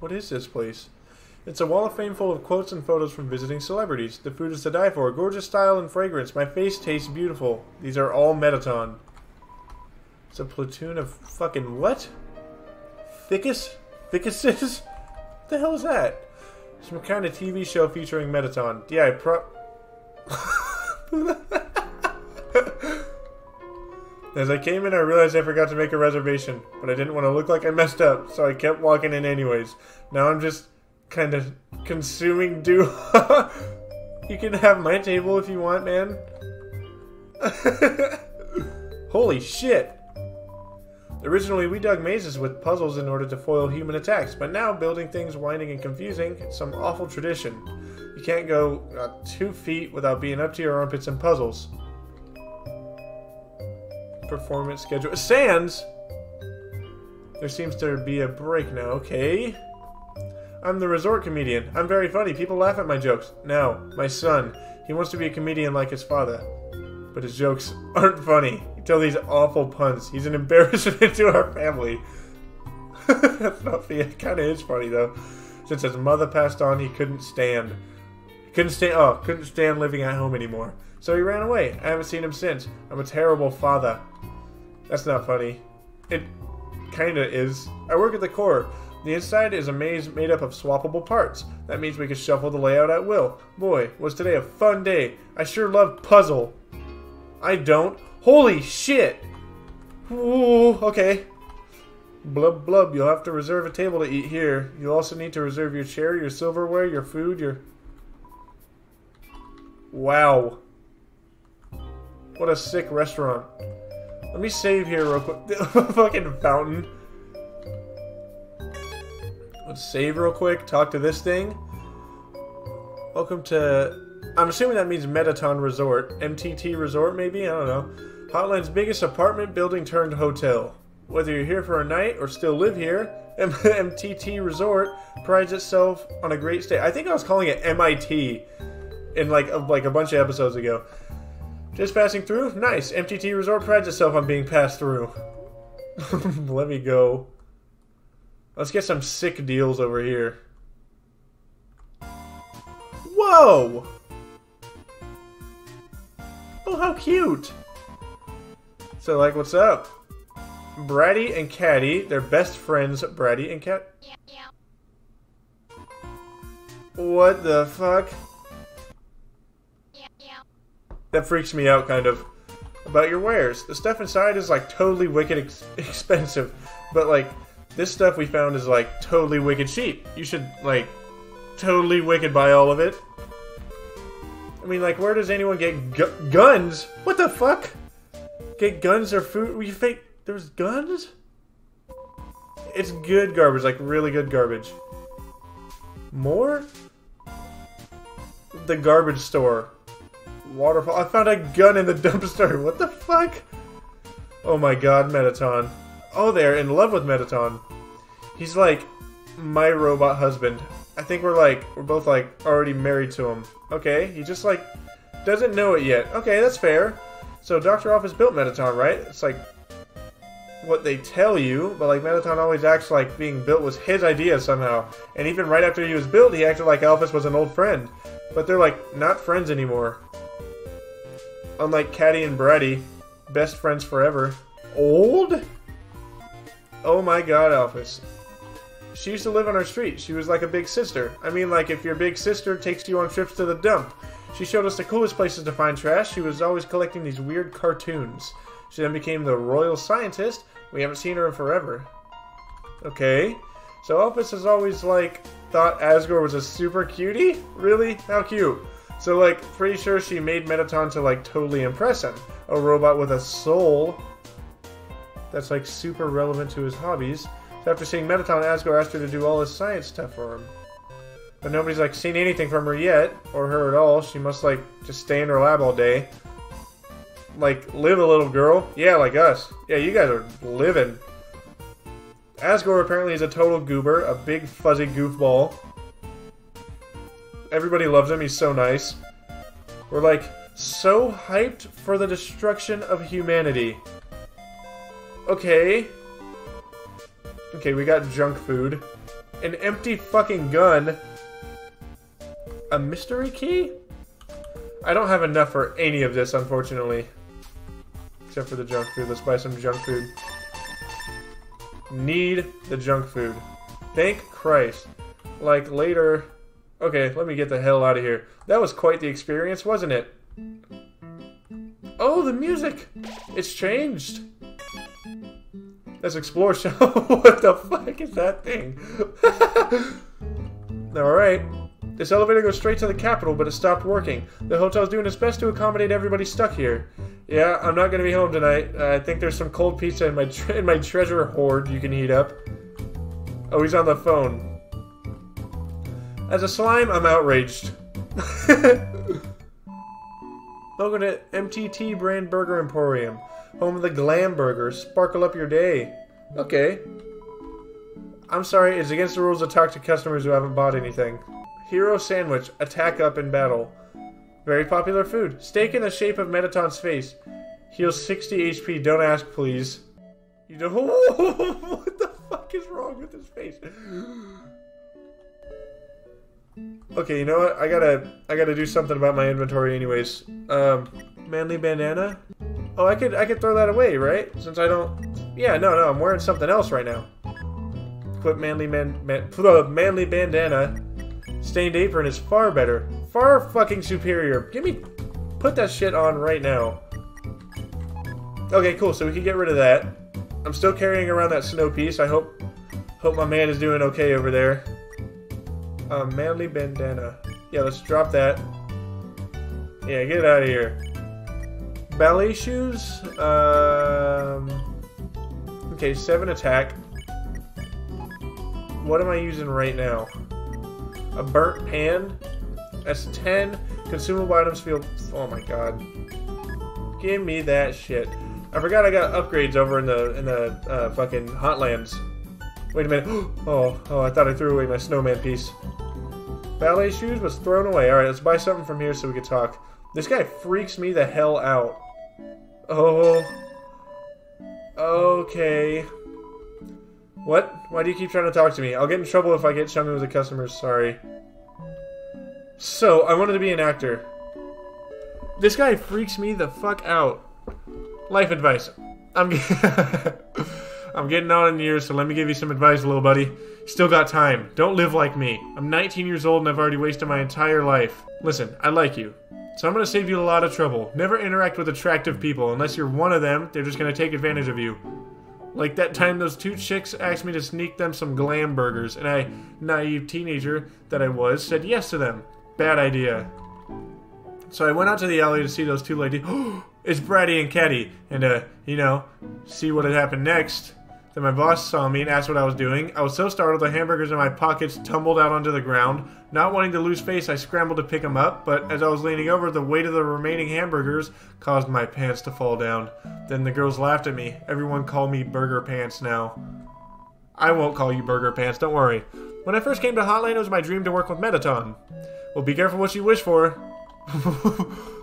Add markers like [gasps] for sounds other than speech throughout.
What is this place? It's a wall of fame full of quotes and photos from visiting celebrities. The food is to die for. Gorgeous style and fragrance. My face tastes beautiful. These are all Mettaton. It's a platoon of fucking what? Thickest? Thickuses? What the hell is that? Some kind of TV show featuring Mettaton. Yeah, I pro... [laughs] [laughs] As I came in, I realized I forgot to make a reservation, but I didn't want to look like I messed up, so I kept walking in anyways. Now I'm just kind of consuming [laughs] dew. you can have my table if you want, man. [laughs] Holy shit! Originally, we dug mazes with puzzles in order to foil human attacks, but now building things winding and confusing, it's some awful tradition. You can't go uh, two feet without being up to your armpits in puzzles. Performance schedule. Sands! There seems to be a break now, okay? I'm the resort comedian. I'm very funny. People laugh at my jokes. Now, my son. He wants to be a comedian like his father. But his jokes aren't funny. He tells these awful puns. He's an embarrassment [laughs] to our family. That's [laughs] not kind of is funny, though. Since his mother passed on, he couldn't stand. Couldn't stand. Oh, couldn't stand living at home anymore. So he ran away. I haven't seen him since. I'm a terrible father. That's not funny. It kinda is. I work at the core. The inside is a maze made up of swappable parts. That means we can shuffle the layout at will. Boy, was today a fun day. I sure love puzzle. I don't. Holy shit! Ooh, okay. Blub blub, you'll have to reserve a table to eat here. You'll also need to reserve your chair, your silverware, your food, your... Wow. What a sick restaurant. Let me save here real quick. [laughs] Fucking fountain. Let's save real quick. Talk to this thing. Welcome to... I'm assuming that means Mettaton Resort. MTT Resort, maybe? I don't know. Hotland's biggest apartment building turned hotel. Whether you're here for a night or still live here, [laughs] M MTT Resort prides itself on a great stay. I think I was calling it MIT in like a, like a bunch of episodes ago. Just passing through? Nice. MTT Resort prides itself on being passed through. [laughs] Let me go. Let's get some sick deals over here. Whoa! Oh, how cute! So, like, what's up? Bratty and Catty, they're best friends, Bratty and Cat. What the fuck? That freaks me out, kind of. About your wares. The stuff inside is, like, totally wicked ex [laughs] expensive. But, like, this stuff we found is, like, totally wicked cheap. You should, like, totally wicked buy all of it. I mean, like, where does anyone get gu guns? What the fuck? Get guns or food? We fake. There's guns? It's good garbage, like really good garbage. More? The garbage store. Waterfall. I found a gun in the [laughs] dumpster. What the fuck? Oh my god, Mettaton. Oh, they're in love with Mettaton. He's like my robot husband. I think we're like, we're both like already married to him. Okay, he just like doesn't know it yet. Okay, that's fair. So Dr. Alphys built Mettaton, right? It's like what they tell you, but like Mettaton always acts like being built was his idea somehow. And even right after he was built, he acted like Alphys was an old friend. But they're like not friends anymore. Unlike Catty and Bratty, best friends forever. Old? Oh my god, Alphys. She used to live on our street. She was like a big sister. I mean, like if your big sister takes you on trips to the dump. She showed us the coolest places to find trash. She was always collecting these weird cartoons. She then became the royal scientist. We haven't seen her in forever. Okay. So Alphys has always, like, thought Asgore was a super cutie? Really? How cute. So, like, pretty sure she made Mettaton to, like, totally impress him. A robot with a soul that's, like, super relevant to his hobbies. So after seeing Mettaton, Asgore asked her to do all his science stuff for him. But nobody's like seen anything from her yet, or her at all. She must like just stay in her lab all day. Like, live a little girl. Yeah, like us. Yeah, you guys are living. Asgore apparently is a total goober, a big fuzzy goofball. Everybody loves him, he's so nice. We're like, so hyped for the destruction of humanity. Okay. Okay, we got junk food. An empty fucking gun. A mystery key? I don't have enough for any of this, unfortunately. Except for the junk food. Let's buy some junk food. Need the junk food. Thank Christ. Like, later... Okay, let me get the hell out of here. That was quite the experience, wasn't it? Oh, the music! It's changed! Let's explore [laughs] show. what the fuck is that thing? [laughs] Alright. This elevator goes straight to the capital, but it stopped working. The hotel's doing its best to accommodate everybody stuck here. Yeah, I'm not gonna be home tonight. Uh, I think there's some cold pizza in my in my treasure hoard you can heat up. Oh, he's on the phone. As a slime, I'm outraged. [laughs] Welcome to MTT Brand Burger Emporium, home of the Glam burgers. Sparkle up your day. Okay. I'm sorry, it's against the rules to talk to customers who haven't bought anything. Hero Sandwich, attack up in battle. Very popular food. Steak in the shape of Mettaton's face. Heals 60 HP, don't ask please. You know, [laughs] what the fuck is wrong with his face? Okay, you know what? I gotta, I gotta do something about my inventory, anyways. Um, manly bandana. Oh, I could, I could throw that away, right? Since I don't. Yeah, no, no, I'm wearing something else right now. Equip manly man, man manly bandana. Stained apron is far better, far fucking superior. Give me, put that shit on right now. Okay, cool. So we can get rid of that. I'm still carrying around that snow piece. I hope, hope my man is doing okay over there. Uh, manly bandana. Yeah, let's drop that. Yeah, get out of here. Ballet shoes. Um, okay, seven attack. What am I using right now? A burnt pan. That's 10. Consumable items feel... Oh my god. Give me that shit. I forgot I got upgrades over in the in the uh, fucking Hotlands. Wait a minute. [gasps] Oh, oh, I thought I threw away my snowman piece. Ballet shoes was thrown away. Alright, let's buy something from here so we can talk. This guy freaks me the hell out. Oh. Okay. What? Why do you keep trying to talk to me? I'll get in trouble if I get chummy with the customers. Sorry. So, I wanted to be an actor. This guy freaks me the fuck out. Life advice. I'm [laughs] I'm getting on in years, so let me give you some advice, little buddy. Still got time. Don't live like me. I'm 19 years old and I've already wasted my entire life. Listen, I like you. So I'm gonna save you a lot of trouble. Never interact with attractive people. Unless you're one of them, they're just gonna take advantage of you. Like that time those two chicks asked me to sneak them some glam burgers, and I, naive teenager that I was, said yes to them. Bad idea. So I went out to the alley to see those two ladies. [gasps] it's Bratty and Catty, and uh, you know, see what had happened next. Then my boss saw me and asked what I was doing. I was so startled the hamburgers in my pockets tumbled out onto the ground. Not wanting to lose face, I scrambled to pick them up, but as I was leaning over, the weight of the remaining hamburgers caused my pants to fall down. Then the girls laughed at me. Everyone called me Burger Pants now. I won't call you Burger Pants, don't worry. When I first came to Hotland, it was my dream to work with Mettaton. Well, be careful what you wish for. [laughs]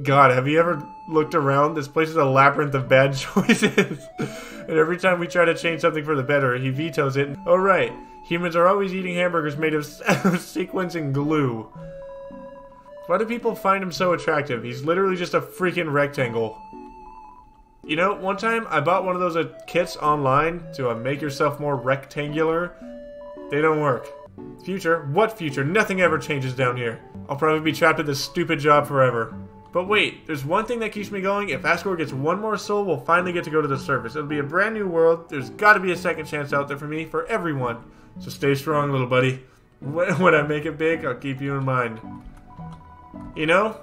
God, have you ever looked around? This place is a labyrinth of bad [laughs] choices. and every time we try to change something for the better, he vetoes it. Oh, right. Humans are always eating hamburgers made of [laughs] sequins and glue. Why do people find him so attractive? He's literally just a freaking rectangle. You know, one time I bought one of those uh, kits online to uh, make yourself more rectangular. They don't work. Future? What future? Nothing ever changes down here. I'll probably be trapped at this stupid job forever. But wait, there's one thing that keeps me going. If Asgore gets one more soul, we'll finally get to go to the surface. It'll be a brand new world. There's got to be a second chance out there for me, for everyone. So stay strong, little buddy. [laughs] When I make it big, I'll keep you in mind. You know,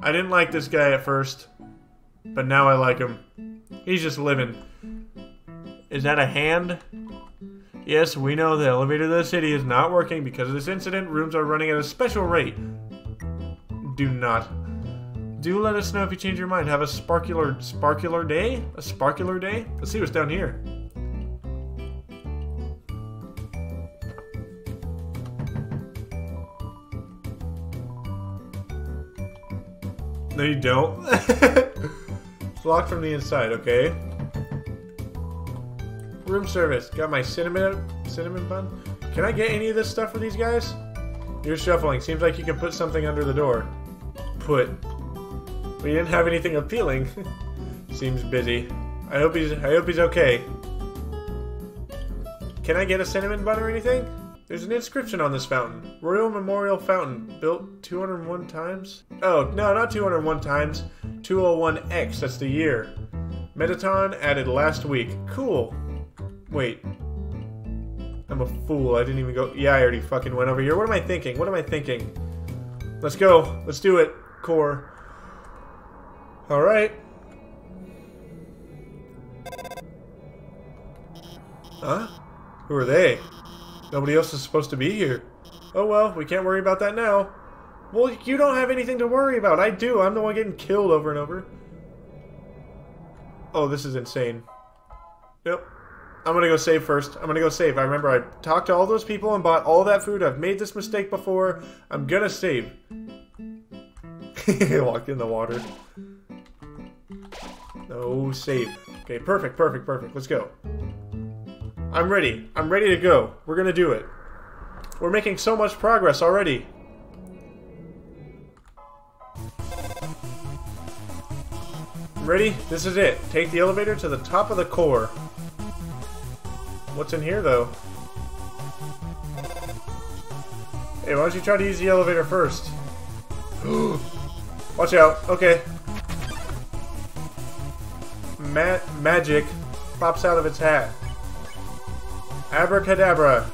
I didn't like this guy at first, but now I like him. He's just living. Is that a hand? Yes, we know the elevator of the city is not working because of this incident. Rooms are running at a special rate. Do not do let us know if you change your mind. Have a sparkular, sparkular day? A sparkular day? Let's see what's down here. No, you don't. [laughs] it's locked from the inside, okay? Room service. Got my cinnamon cinnamon bun. Can I get any of this stuff for these guys? You're shuffling. Seems like you can put something under the door. Put. We didn't have anything appealing. [laughs] Seems busy. I hope he's I hope he's okay. Can I get a cinnamon bun or anything? There's an inscription on this fountain. Royal Memorial Fountain, built 201 times? Oh, no, not 201 times. 201X, that's the year. Mettaton added last week. Cool. Wait. I'm a fool. I didn't even go. Yeah, I already fucking went over here. What am I thinking? What am I thinking? Let's go. Let's do it. Core. Alright. Huh? Who are they? Nobody else is supposed to be here. Oh well, we can't worry about that now. Well, you don't have anything to worry about. I do. I'm the one getting killed over and over. Oh, this is insane. Yep. I'm gonna go save first. I'm gonna go save. I remember I talked to all those people and bought all that food. I've made this mistake before. I'm gonna save. [laughs] He walked in the water. No, save. Okay, perfect, perfect, perfect. Let's go. I'm ready. I'm ready to go. We're gonna do it. We're making so much progress already. Ready? This is it. Take the elevator to the top of the core. What's in here, though? Hey, why don't you try to use the elevator first? [gasps] Watch out. Okay. Ma magic pops out of its hat. Abracadabra.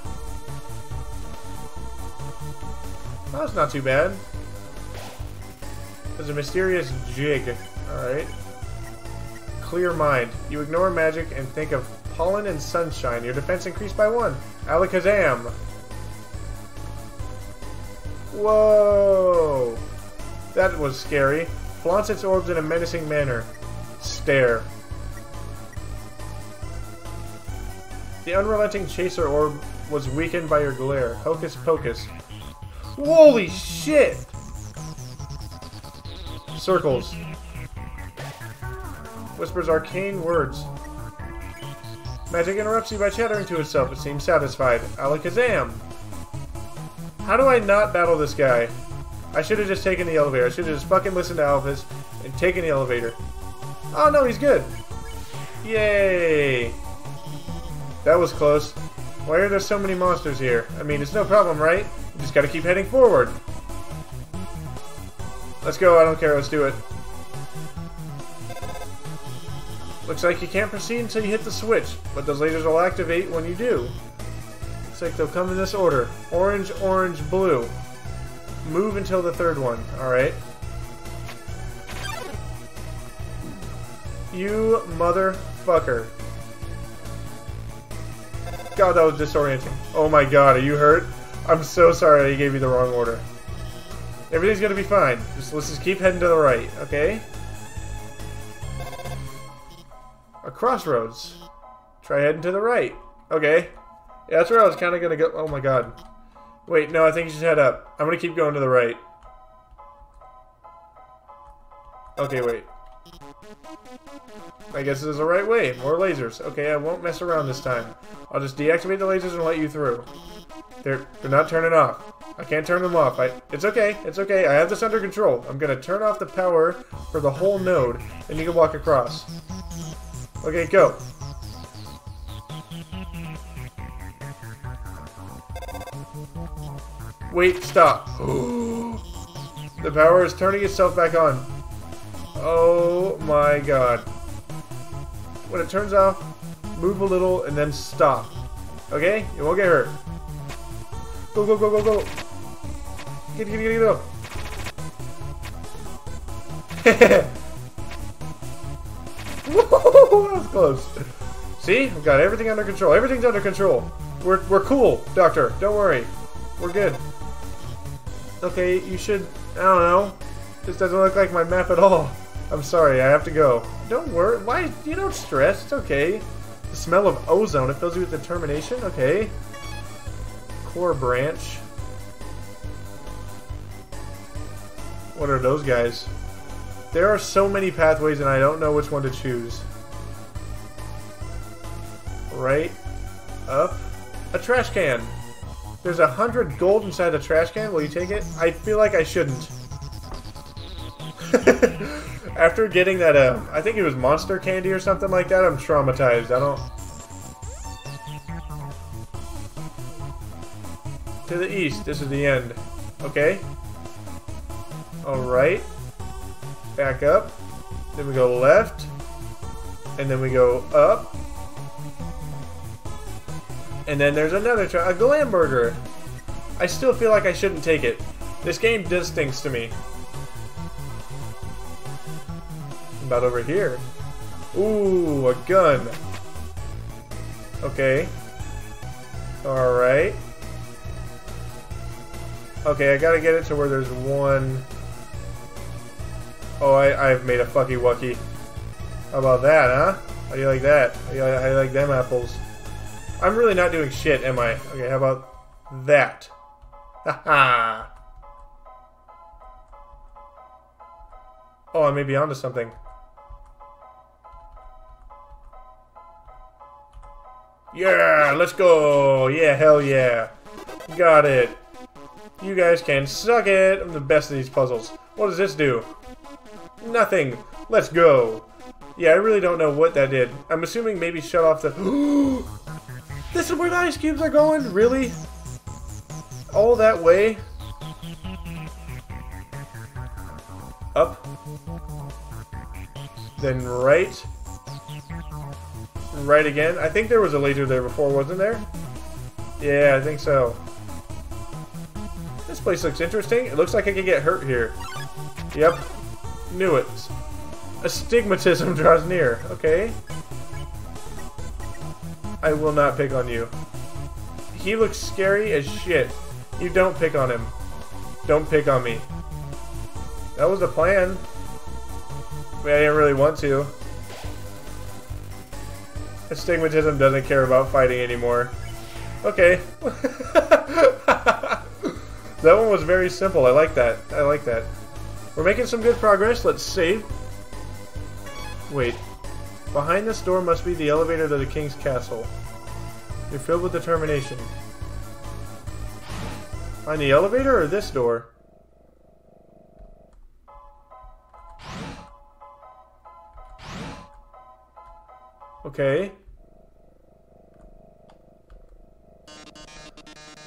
that's not too bad. There's a mysterious jig. Alright. Clear mind. You ignore magic and think of pollen and sunshine. Your defense increased by one. Alakazam. Whoa! That was scary. Flaunts its orbs in a menacing manner. Stare. The unrelenting chaser orb was weakened by your glare. Hocus pocus. Holy shit! Circles. Whispers arcane words. Magic interrupts you by chattering to itself. It seems satisfied. Alakazam! How do I not battle this guy? I should have just taken the elevator. I should have just fucking listened to Alphys and taken the elevator. Oh no, he's good! Yay! That was close. Why are there so many monsters here? I mean, it's no problem, right? You just gotta keep heading forward. Let's go, I don't care, let's do it. Looks like you can't proceed until you hit the switch, but those lasers will activate when you do. Looks like they'll come in this order. Orange, orange, blue. Move until the third one, alright? You motherfucker. God, that was disorienting. Oh my god, are you hurt? I'm so sorry I gave you the wrong order. Everything's gonna be fine. Just let's just keep heading to the right, okay? A crossroads. Try heading to the right. Okay. Yeah, that's where I was kind of gonna go. Oh my god. Wait, no, I think you should head up. I'm gonna keep going to the right. Okay, wait. I guess this is the right way. More lasers. Okay, I won't mess around this time. I'll just deactivate the lasers and let you through. They're they're not turning off. I can't turn them off. I it's okay. It's okay. I have this under control. I'm gonna turn off the power for the whole node, and you can walk across. Okay, go. Wait, stop. [gasps] the power is turning itself back on. Oh my god. When it turns off, move a little and then stop. Okay? You won't get hurt. Go, go, go, go, go. Get, get, get, get, get. [laughs] Whoa, that was close. See? We've got everything under control. Everything's under control. We're, we're cool, Doctor. Don't worry. We're good. Okay, you should... I don't know. This doesn't look like my map at all. I'm sorry, I have to go. Don't worry. Why? You don't stress. It's okay. The smell of ozone. It fills you with determination. Okay. Core branch. What are those guys? There are so many pathways and I don't know which one to choose. Right. Up. A trash can. There's a hundred gold inside the trash can. Will you take it? I feel like I shouldn't. [laughs] After getting that, uh, I think it was monster candy or something like that, I'm traumatized. I don't... To the east. This is the end. Okay. Alright. Back up. Then we go left. And then we go up. And then there's another a glam burger. I still feel like I shouldn't take it. This game does to me. About over here. Ooh, a gun. Okay. Alright. Okay, I gotta get it to where there's one... Oh, I, I've made a fucky wucky. How about that, huh? How do you like that? How do you, how do you like them apples? I'm really not doing shit, am I? Okay, how about that? [laughs] Haha! oh, I may be onto something. Yeah, let's go! Yeah, hell yeah. Got it. You guys can suck it. I'm the best at these puzzles. What does this do? Nothing. Let's go. Yeah, I really don't know what that did. I'm assuming maybe shut off the... [gasps] this is where the ice cubes are going? Really? All that way? Up. Then right. Right again. I think there was a laser there before, wasn't there? Yeah, I think so This place looks interesting. It looks like I could get hurt here. Yep. Knew it. Astigmatism [laughs] draws near. Okay. I will not pick on you. He looks scary as shit. You don't pick on him. Don't pick on me. That was the plan. I, mean, I didn't really want to. Astigmatism doesn't care about fighting anymore. Okay. [laughs] That one was very simple. I like that. I like that. We're making some good progress. Let's save. Wait. Behind this door must be the elevator to the king's castle. You're filled with determination. Find the elevator or this door? Okay.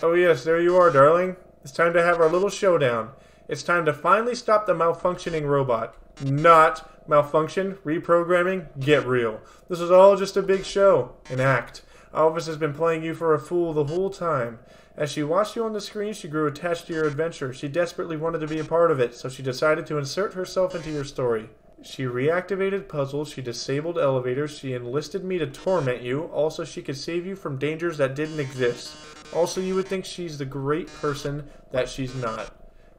Oh yes, there you are, darling. It's time to have our little showdown. It's time to finally stop the malfunctioning robot. Not malfunction, reprogramming, get real. This is all just a big show, an act. Alphys has been playing you for a fool the whole time. As she watched you on the screen, she grew attached to your adventure. She desperately wanted to be a part of it, so she decided to insert herself into your story. She reactivated puzzles, she disabled elevators, she enlisted me to torment you. Also, she could save you from dangers that didn't exist. Also, you would think she's the great person that she's not.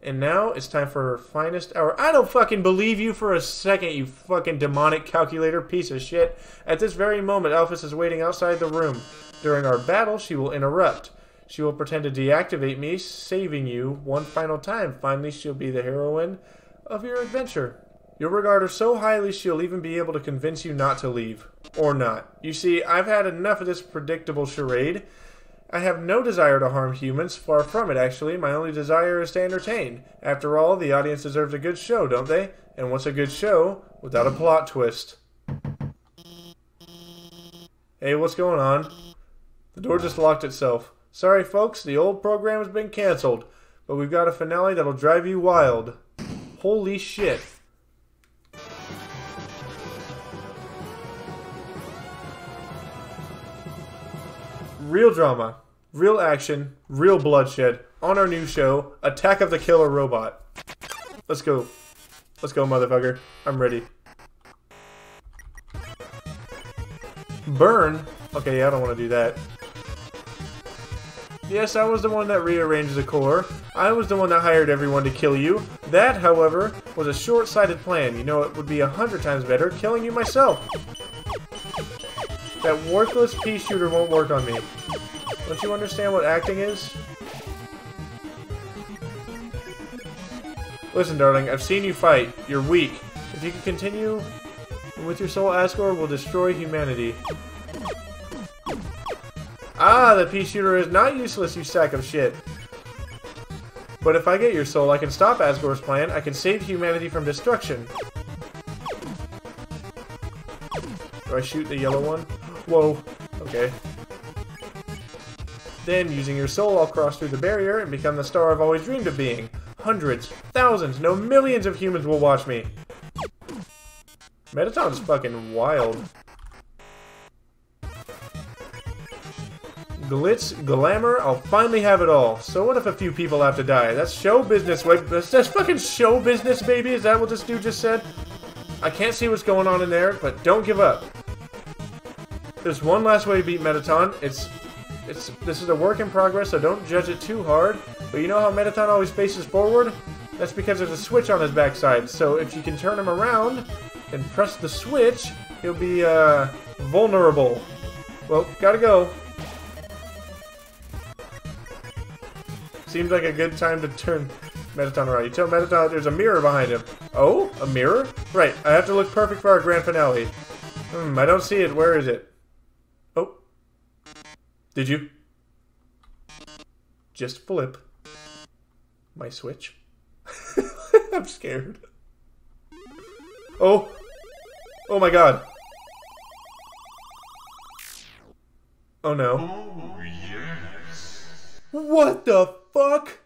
And now it's time for her finest hour. I don't fucking believe you for a second, you fucking demonic calculator piece of shit. At this very moment, Alphys is waiting outside the room. During our battle, she will interrupt. She will pretend to deactivate me, saving you one final time. Finally, she'll be the heroine of your adventure. You'll regard her so highly she'll even be able to convince you not to leave. Or not. You see, I've had enough of this predictable charade. I have no desire to harm humans, far from it, actually. My only desire is to entertain. After all, the audience deserves a good show, don't they? And what's a good show without a plot twist? Hey, what's going on? The door just locked itself. Sorry, folks, the old program has been cancelled, but we've got a finale that'll drive you wild. Holy shit. Real drama, real action, real bloodshed on our new show, Attack of the Killer Robot. Let's go. Let's go, motherfucker. I'm ready. Burn? Okay, I don't want to do that. Yes, I was the one that rearranged the core. I was the one that hired everyone to kill you. That, however, was a short-sighted plan. You know, it would be a hundred times better killing you myself. That worthless pea shooter won't work on me. Don't you understand what acting is? Listen, darling, I've seen you fight. You're weak. If you can continue with your soul, Asgore will destroy humanity. Ah, the pea shooter is not useless, you sack of shit. But if I get your soul, I can stop Asgore's plan. I can save humanity from destruction. Do I shoot the yellow one? Whoa. Okay. Then, using your soul, I'll cross through the barrier and become the star I've always dreamed of being. Hundreds, thousands, no millions of humans will watch me. Mettaton's fucking wild. Glitz, glamour, I'll finally have it all. So what if a few people have to die? That's show business, that's, that's fucking show business, baby? Is that what this dude just said? I can't see what's going on in there, but don't give up. There's one last way to beat Mettaton. It's, it's, this is a work in progress, so don't judge it too hard. But you know how Mettaton always faces forward? That's because there's a switch on his backside. So if you can turn him around and press the switch, he'll be, uh, vulnerable. Well, gotta go. Seems like a good time to turn Mettaton around. You tell Mettaton there's a mirror behind him. Oh, a mirror? Right, I have to look perfect for our grand finale. Hmm, I don't see it. Where is it? Did you? Just flip my switch. [laughs] I'm scared. Oh. Oh my god. Oh no. Oh, yes. What the fuck?